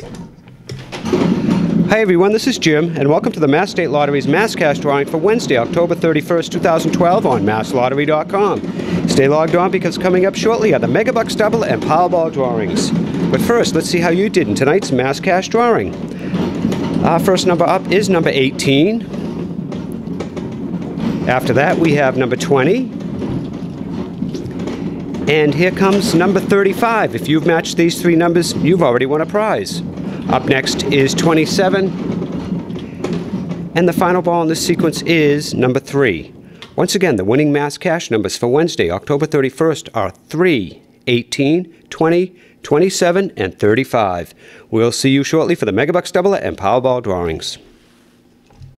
Hi everyone, this is Jim, and welcome to the Mass State Lottery's Mass Cash drawing for Wednesday, October 31st, 2012 on MassLottery.com. Stay logged on because coming up shortly are the Megabucks Doubler and Powerball drawings. But first, let's see how you did in tonight's Mass Cash drawing. Our first number up is number 18. After that, we have number 20. And here comes number 35. If you've matched these three numbers, you've already won a prize. Up next is 27. And the final ball in this sequence is number 3. Once again, the winning mass cash numbers for Wednesday, October 31st are 3, 18, 20, 27, and 35. We'll see you shortly for the Megabucks Doubler and Powerball drawings.